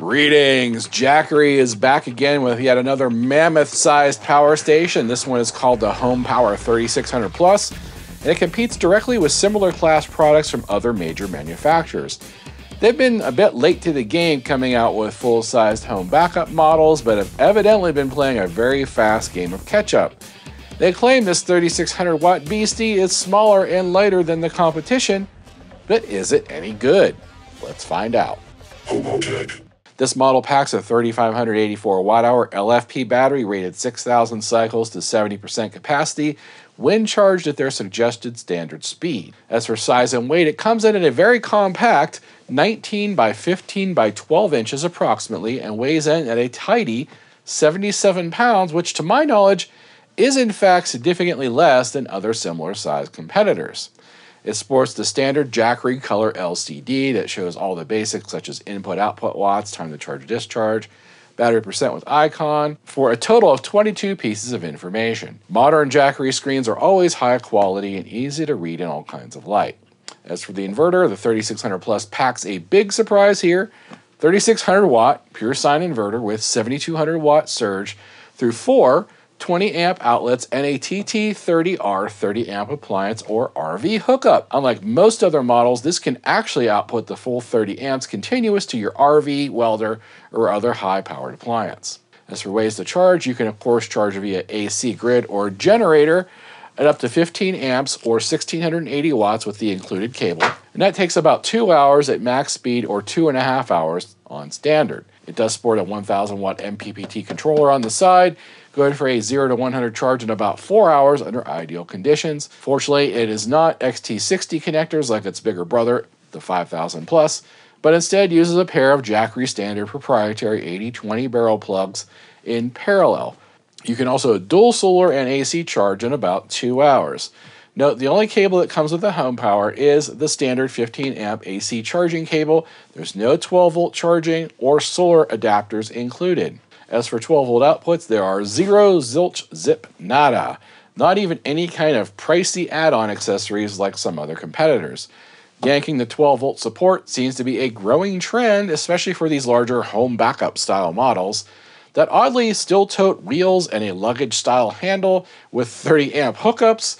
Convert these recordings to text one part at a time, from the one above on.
Greetings! Jackery is back again with yet another mammoth-sized power station. This one is called the Home Power 3600 Plus, and it competes directly with similar class products from other major manufacturers. They've been a bit late to the game coming out with full-sized home backup models, but have evidently been playing a very fast game of catch-up. They claim this 3600 watt beastie is smaller and lighter than the competition, but is it any good? Let's find out. This model packs a 3584 watt hour LFP battery rated 6000 cycles to 70% capacity when charged at their suggested standard speed. As for size and weight, it comes in at a very compact 19 by 15 by 12 inches approximately and weighs in at a tidy 77 pounds, which to my knowledge is in fact significantly less than other similar sized competitors. It sports the standard Jackery color LCD that shows all the basics such as input output watts, time to charge discharge, battery percent with icon, for a total of 22 pieces of information. Modern Jackery screens are always high quality and easy to read in all kinds of light. As for the inverter, the 3600 Plus packs a big surprise here 3600 watt pure sine inverter with 7200 watt surge through four 20 amp outlets, and a TT30R 30 amp appliance or RV hookup. Unlike most other models, this can actually output the full 30 amps continuous to your RV, welder, or other high powered appliance. As for ways to charge, you can of course charge via AC grid or generator at up to 15 amps or 1680 watts with the included cable. And that takes about two hours at max speed or two and a half hours on standard. It does sport a 1000 watt MPPT controller on the side Good for a 0 to 100 charge in about 4 hours under ideal conditions. Fortunately, it is not XT60 connectors like its bigger brother, the 5000 Plus, but instead uses a pair of Jackery standard proprietary 8020 barrel plugs in parallel. You can also dual solar and AC charge in about 2 hours. Note the only cable that comes with the home power is the standard 15 amp AC charging cable. There's no 12 volt charging or solar adapters included. As for 12 volt outputs, there are zero, zilch, zip, nada. Not even any kind of pricey add on accessories like some other competitors. Yanking the 12 volt support seems to be a growing trend, especially for these larger home backup style models that oddly still tote wheels and a luggage style handle with 30 amp hookups,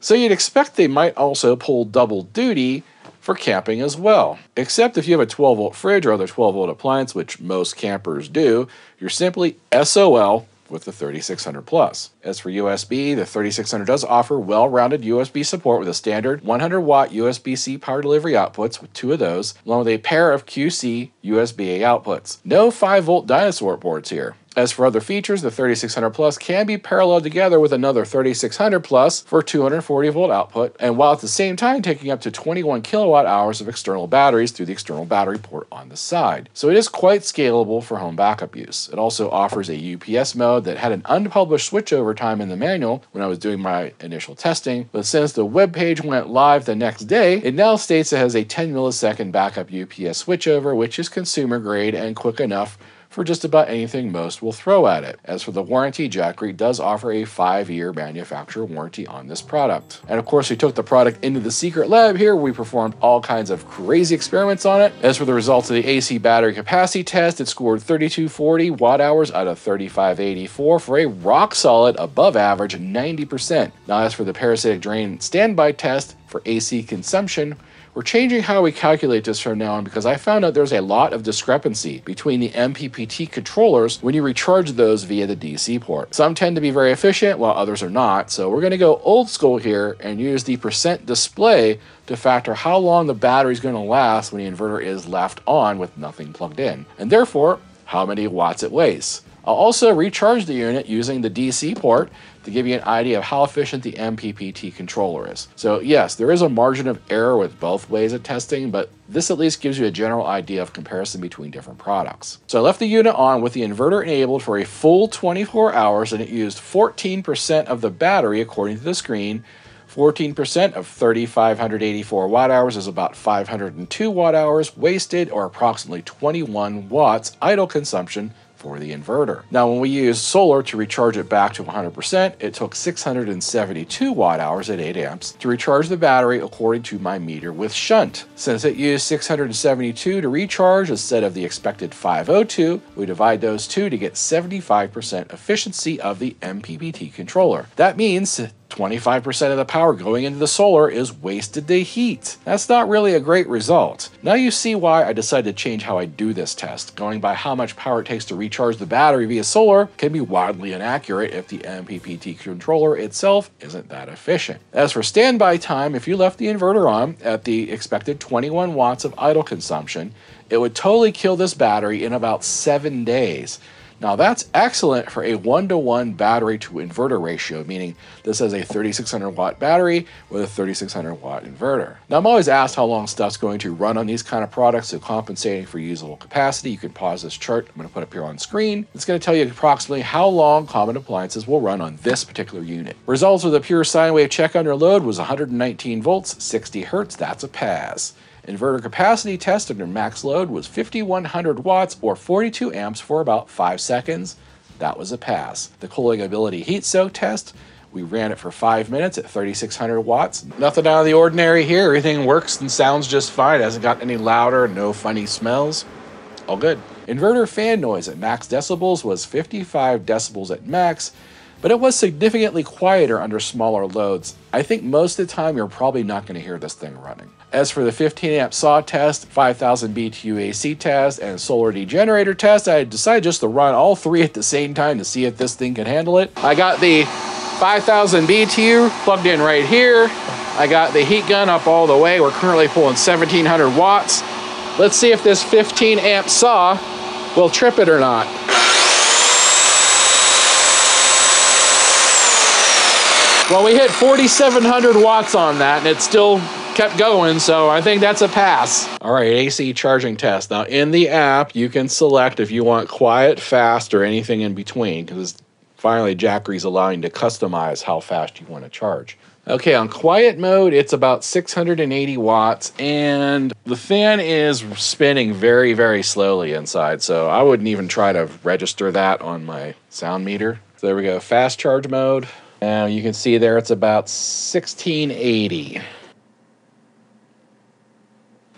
so you'd expect they might also pull double duty for camping as well. Except if you have a 12 volt fridge or other 12 volt appliance, which most campers do, you're simply SOL with the 3600 Plus. As for USB, the 3600 does offer well-rounded USB support with a standard 100 watt USB-C power delivery outputs with two of those, along with a pair of QC USB-A outputs. No 5 volt dinosaur ports here. As for other features, the 3600 Plus can be paralleled together with another 3600 Plus for 240 volt output, and while at the same time taking up to 21 kilowatt hours of external batteries through the external battery port on the side. So it is quite scalable for home backup use. It also offers a UPS mode that had an unpublished switchover time in the manual when I was doing my initial testing, but since the web page went live the next day, it now states it has a 10 millisecond backup UPS switchover, which is consumer grade and quick enough for just about anything most will throw at it. As for the warranty, Jackery does offer a 5-year manufacturer warranty on this product. And of course, we took the product into the secret lab here we performed all kinds of crazy experiments on it. As for the results of the AC battery capacity test, it scored 3240 watt hours out of 3584 for a rock solid above average 90%. Now as for the parasitic drain standby test for AC consumption, we're changing how we calculate this from now on because I found out there's a lot of discrepancy between the MPPT controllers when you recharge those via the DC port. Some tend to be very efficient while others are not, so we're going to go old school here and use the percent display to factor how long the battery is going to last when the inverter is left on with nothing plugged in, and therefore how many watts it weighs. I'll also recharge the unit using the DC port to give you an idea of how efficient the MPPT controller is. So yes, there is a margin of error with both ways of testing, but this at least gives you a general idea of comparison between different products. So I left the unit on with the inverter enabled for a full 24 hours and it used 14% of the battery according to the screen 14% of 3,584 watt hours is about 502 watt hours wasted, or approximately 21 watts idle consumption for the inverter. Now, when we use solar to recharge it back to 100%, it took 672 watt hours at 8 amps to recharge the battery according to my meter with shunt. Since it used 672 to recharge instead of the expected 502, we divide those two to get 75% efficiency of the MPPT controller. That means 25% of the power going into the solar is wasted to heat. That's not really a great result. Now you see why I decided to change how I do this test. Going by how much power it takes to recharge the battery via solar can be wildly inaccurate if the MPPT controller itself isn't that efficient. As for standby time, if you left the inverter on at the expected 21 watts of idle consumption, it would totally kill this battery in about 7 days. Now that's excellent for a one-to-one battery to inverter ratio, meaning this has a 3600 watt battery with a 3600 watt inverter. Now I'm always asked how long stuff's going to run on these kind of products, so compensating for usable capacity, you can pause this chart I'm to put up here on screen. It's going to tell you approximately how long common appliances will run on this particular unit. Results with a pure sine wave check under load was 119 volts, 60 hertz, that's a pass. Inverter capacity test under max load was 5100 watts or 42 amps for about 5 seconds. That was a pass. The cooling ability heat soak test, we ran it for 5 minutes at 3600 watts. Nothing out of the ordinary here. Everything works and sounds just fine. It hasn't got any louder, no funny smells. All good. Inverter fan noise at max decibels was 55 decibels at max but it was significantly quieter under smaller loads. I think most of the time you're probably not going to hear this thing running. As for the 15 amp saw test, 5000 BTU AC test, and solar degenerator test, I decided just to run all three at the same time to see if this thing can handle it. I got the 5000 BTU plugged in right here. I got the heat gun up all the way. We're currently pulling 1700 watts. Let's see if this 15 amp saw will trip it or not. Well, we hit 4,700 watts on that, and it still kept going, so I think that's a pass. All right, AC charging test. Now, in the app, you can select if you want quiet, fast, or anything in between, because finally Jackery's allowing to customize how fast you want to charge. Okay, on quiet mode, it's about 680 watts, and the fan is spinning very, very slowly inside, so I wouldn't even try to register that on my sound meter. So there we go, fast charge mode. Now you can see there it's about 1680.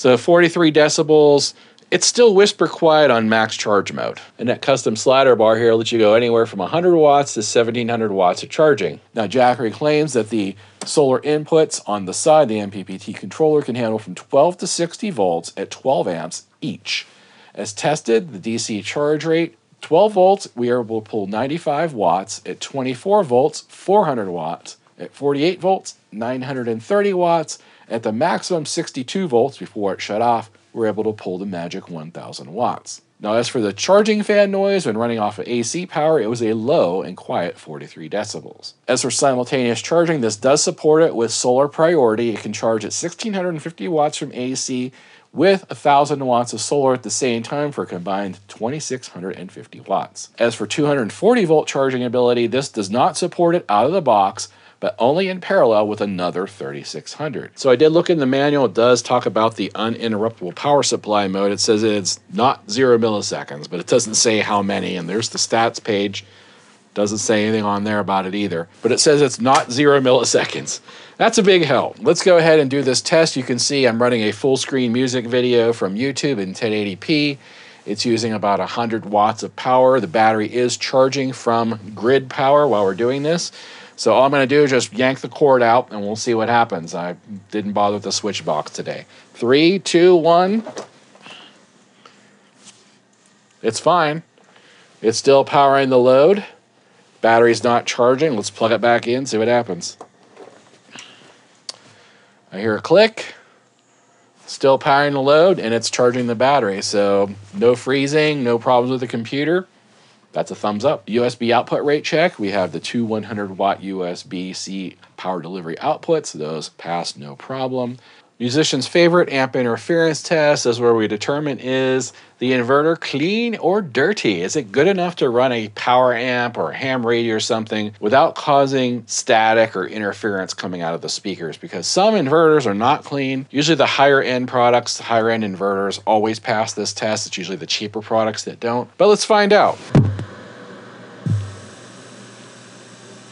So 43 decibels. It's still whisper quiet on max charge mode. And that custom slider bar here lets you go anywhere from 100 watts to 1700 watts of charging. Now Jackery claims that the solar inputs on the side, the MPPT controller can handle from 12 to 60 volts at 12 amps each. As tested, the DC charge rate 12 volts, we are able to pull 95 watts. At 24 volts, 400 watts. At 48 volts, 930 watts. At the maximum 62 volts before it shut off, we're able to pull the magic 1000 watts. Now, as for the charging fan noise when running off of AC power, it was a low and quiet 43 decibels. As for simultaneous charging, this does support it with solar priority. It can charge at 1650 watts from AC with 1000 watts of solar at the same time for a combined 2650 watts. As for 240 volt charging ability, this does not support it out of the box, but only in parallel with another 3600. So I did look in the manual, it does talk about the uninterruptible power supply mode. It says it's not zero milliseconds, but it doesn't say how many, and there's the stats page. Doesn't say anything on there about it either, but it says it's not zero milliseconds. That's a big help. Let's go ahead and do this test. You can see I'm running a full screen music video from YouTube in 1080p. It's using about 100 watts of power. The battery is charging from grid power while we're doing this. So all I'm going to do is just yank the cord out and we'll see what happens. I didn't bother with the switch box today. Three, two, one. It's fine. It's still powering the load. Battery's not charging. Let's plug it back in, see what happens. I hear a click. Still powering the load, and it's charging the battery. So no freezing, no problems with the computer. That's a thumbs up. USB output rate check. We have the two 100 watt USB C power delivery outputs. Those pass no problem. Musician's favorite amp interference test is where we determine is the inverter clean or dirty? Is it good enough to run a power amp or ham radio or something without causing static or interference coming out of the speakers? Because some inverters are not clean. Usually the higher end products, higher end inverters always pass this test. It's usually the cheaper products that don't. But let's find out.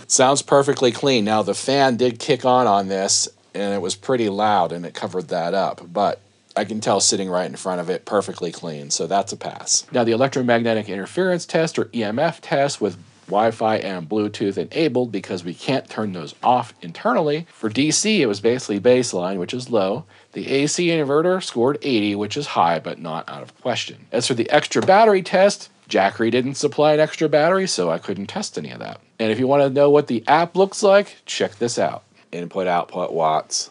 Sounds perfectly clean. Now the fan did kick on on this and it was pretty loud and it covered that up. But I can tell sitting right in front of it perfectly clean, so that's a pass. Now the electromagnetic interference test or EMF test with Wi-Fi and Bluetooth enabled because we can't turn those off internally. For DC, it was basically baseline, which is low. The AC inverter scored 80, which is high, but not out of question. As for the extra battery test, Jackery didn't supply an extra battery, so I couldn't test any of that. And if you want to know what the app looks like, check this out input output watts.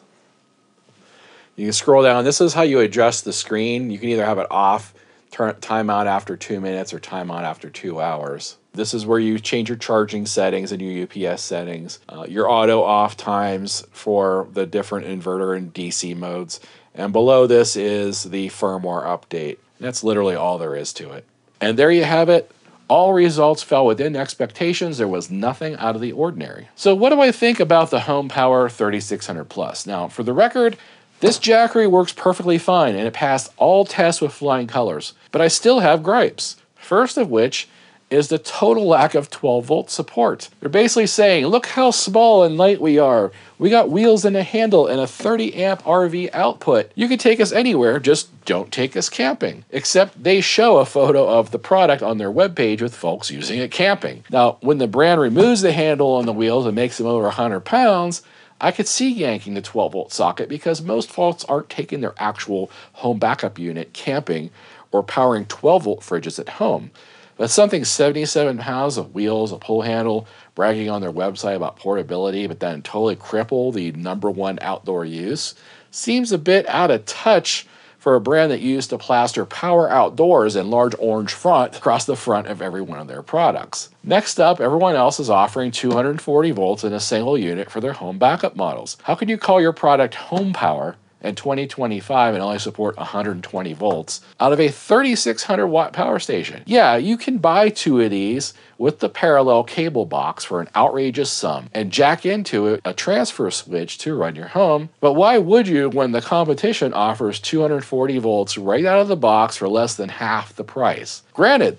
You can scroll down. This is how you adjust the screen. You can either have it off, turn time out after two minutes, or time on after two hours. This is where you change your charging settings and your UPS settings, uh, your auto off times for the different inverter and DC modes. And below this is the firmware update. That's literally all there is to it. And there you have it. All results fell within expectations. There was nothing out of the ordinary. So what do I think about the Home Power 3600 Plus? Now, for the record, this Jackery works perfectly fine and it passed all tests with flying colors. But I still have gripes. First of which is the total lack of 12 volt support. They're basically saying, look how small and light we are. We got wheels and a handle and a 30 amp RV output. You can take us anywhere, just don't take us camping. Except they show a photo of the product on their webpage with folks using it camping. Now, when the brand removes the handle on the wheels and makes them over 100 pounds, I could see yanking the 12 volt socket because most folks aren't taking their actual home backup unit camping or powering 12 volt fridges at home. But something 77 pounds of wheels, a pull handle, bragging on their website about portability, but then totally cripple the number one outdoor use, seems a bit out of touch for a brand that used to plaster power outdoors in large orange font across the front of every one of their products. Next up, everyone else is offering 240 volts in a single unit for their home backup models. How could you call your product home power and 2025 and only support 120 volts out of a 3600 watt power station. Yeah, you can buy two of these with the parallel cable box for an outrageous sum and jack into it a transfer switch to run your home. But why would you when the competition offers 240 volts right out of the box for less than half the price? Granted,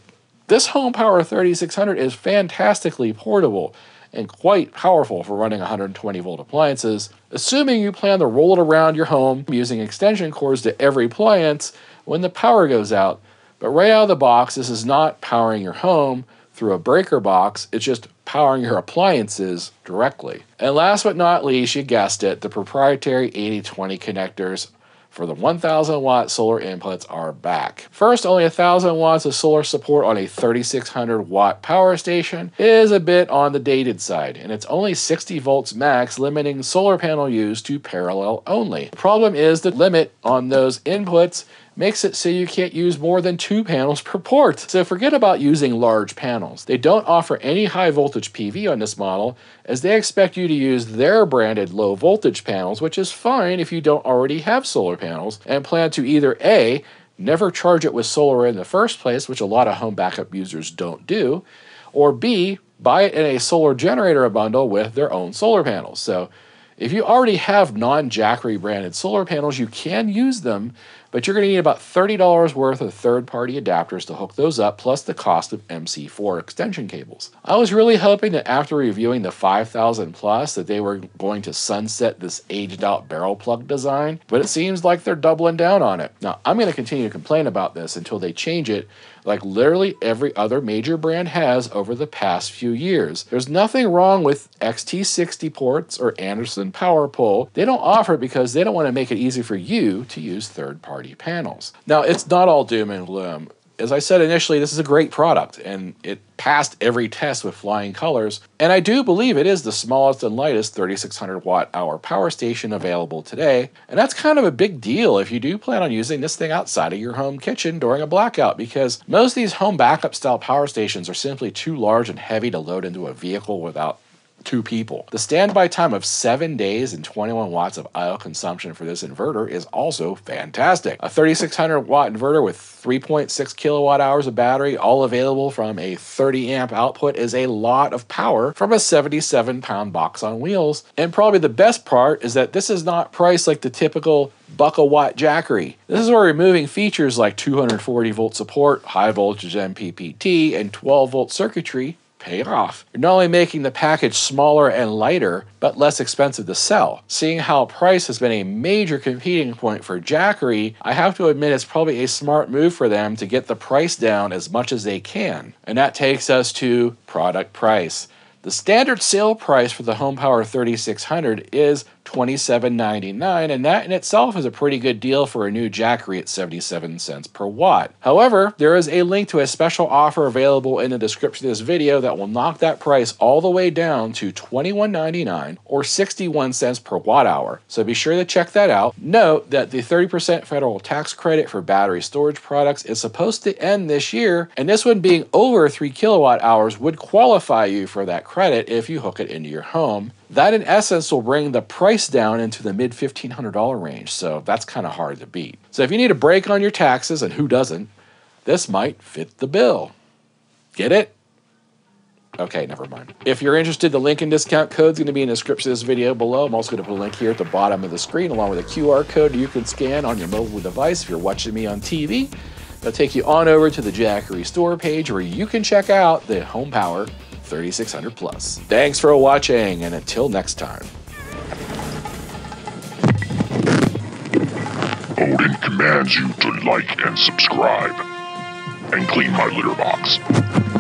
this Home Power 3600 is fantastically portable and quite powerful for running 120 volt appliances, assuming you plan to roll it around your home using extension cords to every appliance when the power goes out. But right out of the box, this is not powering your home through a breaker box, it's just powering your appliances directly. And last but not least, you guessed it, the proprietary 8020 connectors for the 1000 watt solar inputs are back. First, only 1000 watts of solar support on a 3600 watt power station is a bit on the dated side, and it's only 60 volts max, limiting solar panel use to parallel only. The problem is the limit on those inputs makes it so you can't use more than two panels per port. So forget about using large panels. They don't offer any high voltage PV on this model as they expect you to use their branded low voltage panels, which is fine if you don't already have solar panels and plan to either A, never charge it with solar in the first place, which a lot of home backup users don't do, or B, buy it in a solar generator bundle with their own solar panels. So if you already have non Jackery branded solar panels, you can use them but you're going to need about $30 worth of third-party adapters to hook those up, plus the cost of MC4 extension cables. I was really hoping that after reviewing the 5000 Plus that they were going to sunset this aged-out barrel plug design, but it seems like they're doubling down on it. Now, I'm going to continue to complain about this until they change it like literally every other major brand has over the past few years. There's nothing wrong with XT60 ports or Anderson Power Pole. They don't offer it because they don't want to make it easy for you to use third party panels. Now, it's not all doom and gloom as I said initially, this is a great product and it passed every test with flying colors. And I do believe it is the smallest and lightest 3600 watt hour power station available today. And that's kind of a big deal if you do plan on using this thing outside of your home kitchen during a blackout because most of these home backup style power stations are simply too large and heavy to load into a vehicle without two people. The standby time of 7 days and 21 watts of idle consumption for this inverter is also fantastic. A 3600 watt inverter with 3.6 kilowatt hours of battery, all available from a 30 amp output, is a lot of power from a 77 pound box on wheels. And probably the best part is that this is not priced like the typical buck watt Jackery. This is where removing features like 240 volt support, high voltage MPPT, and 12 volt circuitry off. You're not only making the package smaller and lighter, but less expensive to sell. Seeing how price has been a major competing point for Jackery, I have to admit it's probably a smart move for them to get the price down as much as they can. And that takes us to product price. The standard sale price for the Home Power 3600 is $27.99, and that in itself is a pretty good deal for a new Jackery at 77 cents per watt. However, there is a link to a special offer available in the description of this video that will knock that price all the way down to $21.99 or 61 cents per watt hour. So be sure to check that out. Note that the 30% federal tax credit for battery storage products is supposed to end this year, and this one being over 3 kilowatt hours would qualify you for that credit if you hook it into your home. That in essence will bring the price down into the mid $1,500 range, so that's kind of hard to beat. So if you need a break on your taxes, and who doesn't, this might fit the bill. Get it? Okay, never mind. If you're interested, the link and discount code is going to be in the description of this video below. I'm also going to put a link here at the bottom of the screen along with a QR code you can scan on your mobile device if you're watching me on TV. That'll take you on over to the Jackery store page where you can check out the Home Power 3600 Plus. Thanks for watching, and until next time. Odin commands you to like and subscribe, and clean my litter box.